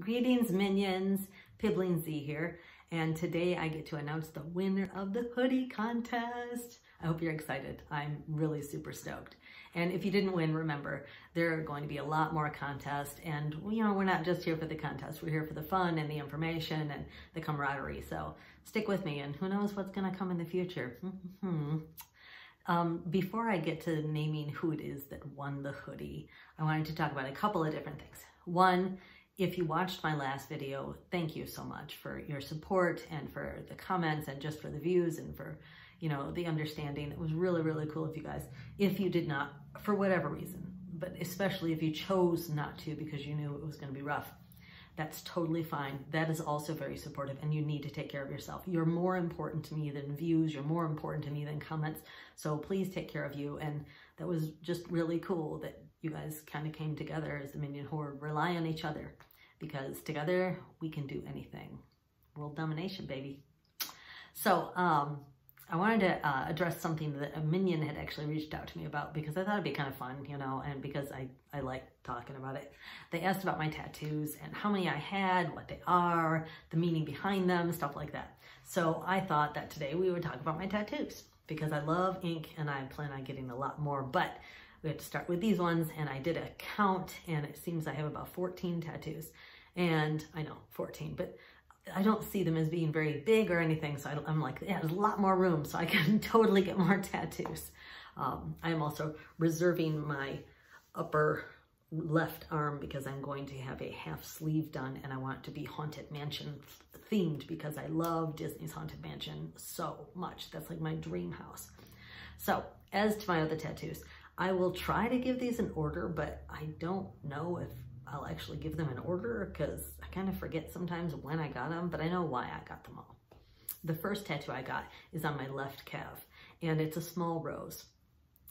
Greetings, minions. Pibbling Z here. And today I get to announce the winner of the hoodie contest. I hope you're excited. I'm really super stoked. And if you didn't win, remember, there are going to be a lot more contests. And, you know, we're not just here for the contest. We're here for the fun and the information and the camaraderie. So stick with me and who knows what's going to come in the future. um, before I get to naming who it is that won the hoodie, I wanted to talk about a couple of different things. One, if you watched my last video, thank you so much for your support and for the comments and just for the views and for, you know, the understanding. It was really, really cool of you guys. If you did not, for whatever reason, but especially if you chose not to because you knew it was going to be rough, that's totally fine. That is also very supportive and you need to take care of yourself. You're more important to me than views. You're more important to me than comments. So please take care of you. And that was just really cool that you guys kind of came together as the Minion Horde. Rely on each other because together we can do anything. World domination, baby. So um, I wanted to uh, address something that a minion had actually reached out to me about because I thought it'd be kind of fun, you know, and because I, I like talking about it. They asked about my tattoos and how many I had, what they are, the meaning behind them, stuff like that. So I thought that today we would talk about my tattoos because I love ink and I plan on getting a lot more, but we had to start with these ones and I did a count and it seems I have about 14 tattoos. And I know 14, but I don't see them as being very big or anything. So I, am like, yeah, there's a lot more room so I can totally get more tattoos. Um, I'm also reserving my upper left arm because I'm going to have a half sleeve done and I want it to be Haunted Mansion themed because I love Disney's Haunted Mansion so much. That's like my dream house. So as to my other tattoos, I will try to give these an order, but I don't know if I'll actually give them an order because I kind of forget sometimes when I got them, but I know why I got them all. The first tattoo I got is on my left calf, and it's a small rose.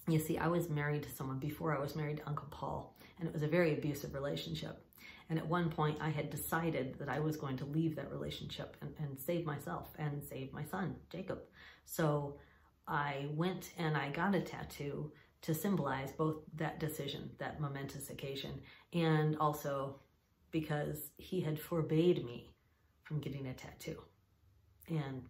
You see, I was married to someone before I was married to Uncle Paul, and it was a very abusive relationship. And at one point, I had decided that I was going to leave that relationship and, and save myself and save my son, Jacob. So I went and I got a tattoo to symbolize both that decision, that momentous occasion, and also because he had forbade me from getting a tattoo. And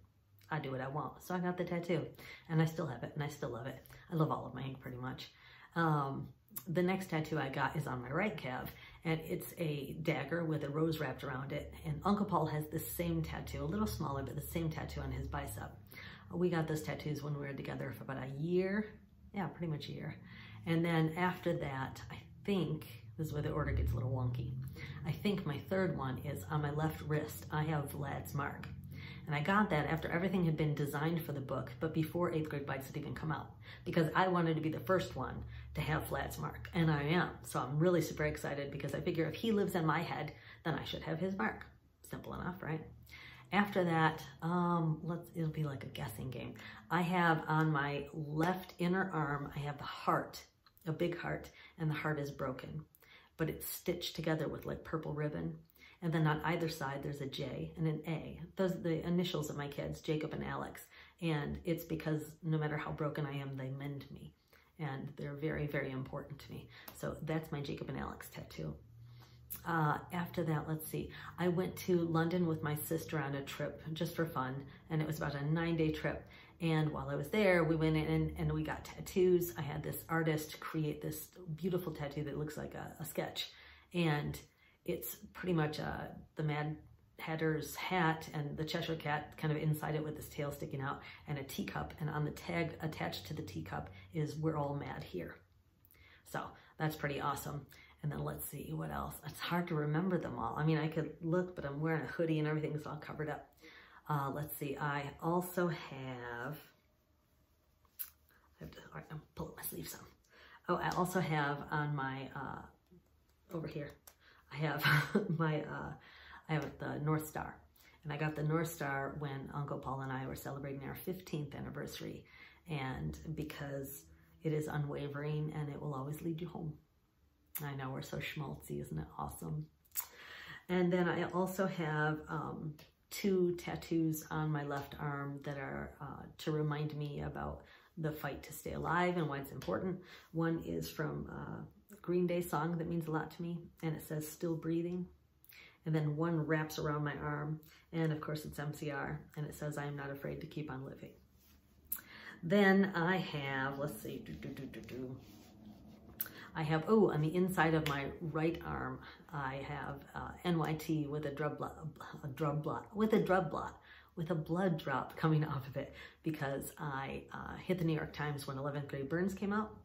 I do what I want. So I got the tattoo and I still have it and I still love it. I love all of my ink pretty much. Um, the next tattoo I got is on my right calf and it's a dagger with a rose wrapped around it. And Uncle Paul has the same tattoo, a little smaller, but the same tattoo on his bicep. We got those tattoos when we were together for about a year, yeah, pretty much a year. And then after that, I think, this is where the order gets a little wonky. I think my third one is on my left wrist, I have Vlad's mark. And I got that after everything had been designed for the book, but before 8th grade bites had even come out, because I wanted to be the first one to have Vlad's mark, and I am. So I'm really super excited because I figure if he lives in my head, then I should have his mark. Simple enough, right? After that, um, let's, it'll be like a guessing game. I have on my left inner arm, I have the heart, a big heart, and the heart is broken, but it's stitched together with like purple ribbon. And then on either side, there's a J and an A. Those are the initials of my kids, Jacob and Alex. And it's because no matter how broken I am, they mend me. And they're very, very important to me. So that's my Jacob and Alex tattoo. Uh, after that, let's see, I went to London with my sister on a trip just for fun, and it was about a nine day trip. And while I was there, we went in and we got tattoos. I had this artist create this beautiful tattoo that looks like a, a sketch. And it's pretty much uh, the Mad Hatter's hat and the Cheshire Cat kind of inside it with his tail sticking out and a teacup. And on the tag attached to the teacup is We're All Mad Here. So that's pretty awesome. And then let's see what else. It's hard to remember them all. I mean, I could look, but I'm wearing a hoodie and everything's all covered up. Uh, let's see. I also have, I have to, all right, I'm pulling my sleeves on. Oh, I also have on my, uh, over here, I have my, uh, I have the North Star. And I got the North Star when Uncle Paul and I were celebrating our 15th anniversary. And because it is unwavering and it will always lead you home. I know we're so schmaltzy, isn't it awesome? And then I also have um, two tattoos on my left arm that are uh, to remind me about the fight to stay alive and why it's important. One is from a Green Day song that means a lot to me, and it says still breathing. and then one wraps around my arm. And of course it's MCR and it says, I am not afraid to keep on living. Then I have, let's see, doo, doo, doo, I have, oh, on the inside of my right arm, I have uh, NYT with a drug blot, a drug blot, with a drug blot, with a blood drop coming off of it because I uh, hit the New York Times when 11th grade burns came out.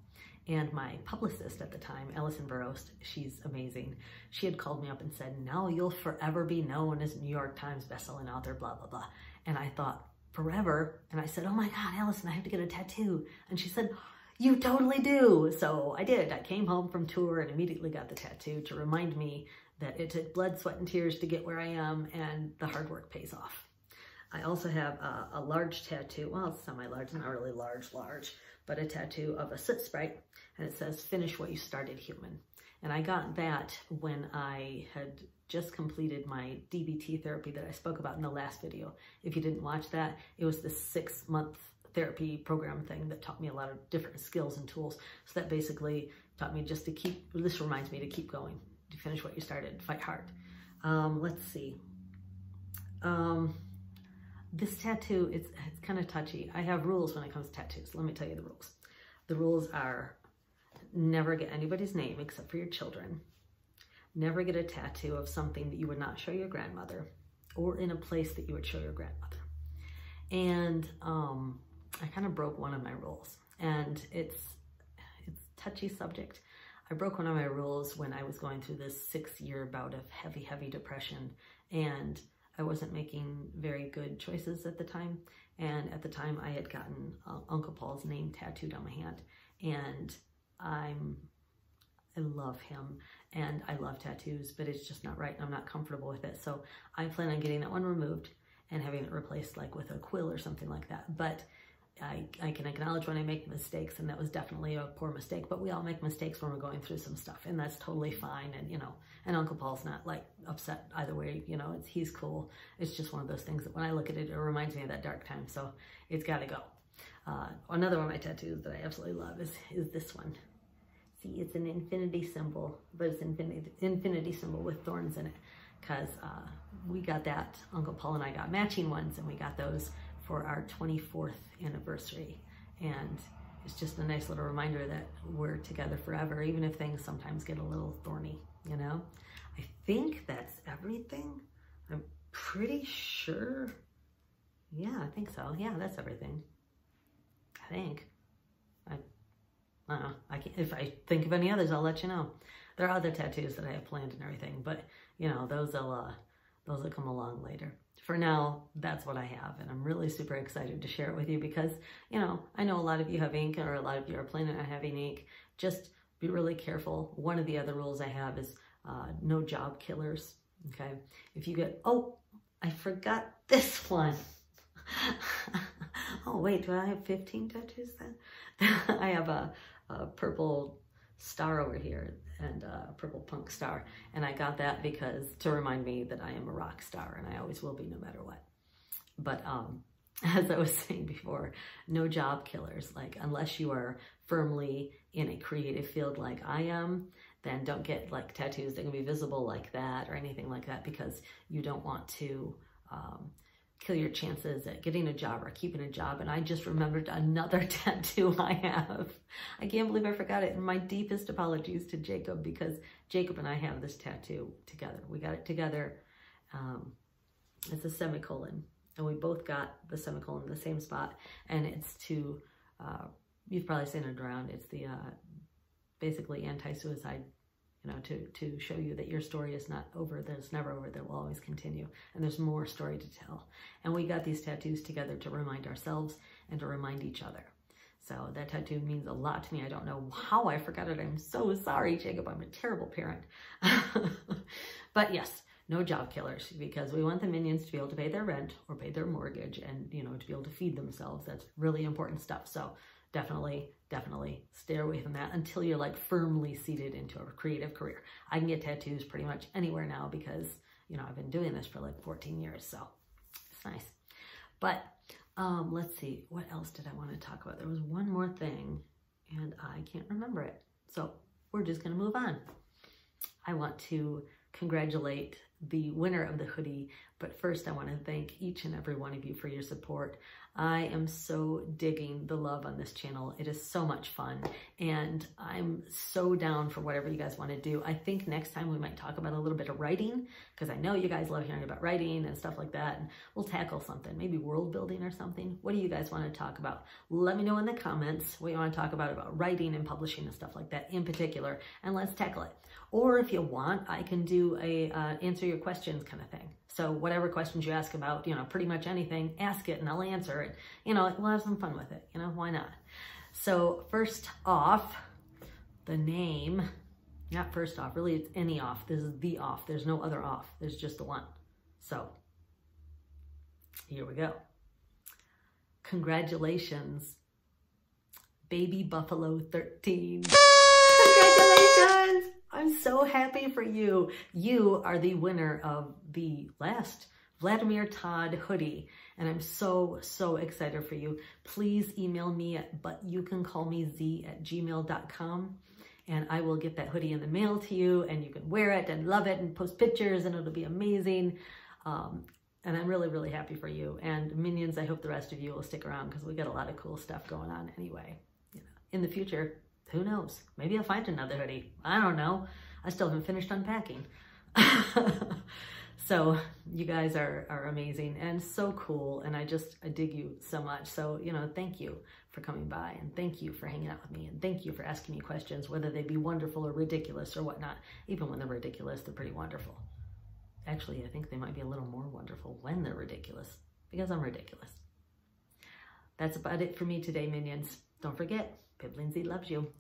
And my publicist at the time, Allison Burrows, she's amazing. She had called me up and said, now you'll forever be known as New York Times bestselling author, blah, blah, blah. And I thought, forever? And I said, oh my God, Allison, I have to get a tattoo. And she said, you totally do. So I did. I came home from tour and immediately got the tattoo to remind me that it took blood, sweat, and tears to get where I am and the hard work pays off. I also have a, a large tattoo. Well, it's semi-large, not really large, large, but a tattoo of a soot sprite. And it says, finish what you started human. And I got that when I had just completed my DBT therapy that I spoke about in the last video. If you didn't watch that, it was the six month therapy program thing that taught me a lot of different skills and tools. So that basically taught me just to keep, this reminds me to keep going, to finish what you started, fight hard. Um, let's see. Um, this tattoo, it's, it's kind of touchy. I have rules when it comes to tattoos. Let me tell you the rules. The rules are never get anybody's name except for your children. Never get a tattoo of something that you would not show your grandmother or in a place that you would show your grandmother. And um, I kind of broke one of my rules and it's, it's touchy subject. I broke one of my rules when I was going through this six year bout of heavy, heavy depression and I wasn't making very good choices at the time. And at the time I had gotten uh, Uncle Paul's name tattooed on my hand and I'm, I love him and I love tattoos, but it's just not right. I'm not comfortable with it. So I plan on getting that one removed and having it replaced like with a quill or something like that. But I, I can acknowledge when I make mistakes and that was definitely a poor mistake, but we all make mistakes when we're going through some stuff and that's totally fine. And, you know, and Uncle Paul's not like upset either way, you know, it's, he's cool. It's just one of those things that when I look at it, it reminds me of that dark time. So it's gotta go. Uh, another one of my tattoos that I absolutely love is, is this one. See, it's an infinity symbol, but it's infinity, infinity symbol with thorns in it because uh, we got that, Uncle Paul and I got matching ones and we got those for our 24th anniversary. And it's just a nice little reminder that we're together forever, even if things sometimes get a little thorny, you know? I think that's everything. I'm pretty sure. Yeah, I think so. Yeah, that's everything. I think. I, I don't know. I can't. if I think of any others, I'll let you know. There are other tattoos that I have planned and everything, but you know, those will, uh, those that come along later for now, that's what I have. And I'm really super excited to share it with you because, you know, I know a lot of you have ink or a lot of you are planning on having ink. Just be really careful. One of the other rules I have is uh, no job killers. Okay. If you get, oh, I forgot this one. oh, wait, do I have 15 tattoos then? I have a, a purple star over here and a purple punk star. And I got that because to remind me that I am a rock star and I always will be no matter what. But um, as I was saying before, no job killers. Like unless you are firmly in a creative field like I am, then don't get like tattoos that can be visible like that or anything like that because you don't want to um, kill your chances at getting a job or keeping a job. And I just remembered another tattoo I have. I can't believe I forgot it. And my deepest apologies to Jacob because Jacob and I have this tattoo together. We got it together. Um, it's a semicolon. And we both got the semicolon in the same spot. And it's to, uh, you've probably seen it around. It's the uh, basically anti-suicide you know, to, to show you that your story is not over, that it's never over, that will always continue. And there's more story to tell. And we got these tattoos together to remind ourselves and to remind each other. So that tattoo means a lot to me. I don't know how I forgot it. I'm so sorry, Jacob. I'm a terrible parent. but yes, no job killers because we want the minions to be able to pay their rent or pay their mortgage and, you know, to be able to feed themselves. That's really important stuff. So definitely, definitely stay away from that until you're like firmly seated into a creative career. I can get tattoos pretty much anywhere now because, you know, I've been doing this for like 14 years. So it's nice. But um, let's see, what else did I want to talk about? There was one more thing and I can't remember it. So we're just going to move on. I want to congratulate the winner of the hoodie. But first, I want to thank each and every one of you for your support. I am so digging the love on this channel. It is so much fun and I'm so down for whatever you guys want to do. I think next time we might talk about a little bit of writing because I know you guys love hearing about writing and stuff like that. And we'll tackle something, maybe world building or something. What do you guys want to talk about? Let me know in the comments what you want to talk about, about writing and publishing and stuff like that in particular, and let's tackle it. Or if you want, I can do a uh, answer your questions kind of thing. So whatever questions you ask about, you know, pretty much anything, ask it and I'll answer it. You know, we'll have some fun with it. You know, why not? So first off, the name, not first off, really it's any off. This is the off. There's no other off. There's just the one. So here we go. Congratulations, Baby Buffalo 13. Congratulations! I'm so happy for you. You are the winner of the last Vladimir Tod hoodie. And I'm so, so excited for you. Please email me at but you can call me z at gmail.com and I will get that hoodie in the mail to you and you can wear it and love it and post pictures and it'll be amazing. Um, and I'm really, really happy for you. And Minions, I hope the rest of you will stick around because we got a lot of cool stuff going on anyway. You know, in the future, who knows? Maybe I'll find another hoodie. I don't know. I still haven't finished unpacking. so you guys are, are amazing and so cool. And I just, I dig you so much. So, you know, thank you for coming by and thank you for hanging out with me and thank you for asking me questions, whether they be wonderful or ridiculous or whatnot. Even when they're ridiculous, they're pretty wonderful. Actually, I think they might be a little more wonderful when they're ridiculous because I'm ridiculous. That's about it for me today, minions. Don't forget, Pib Lindsay loves you.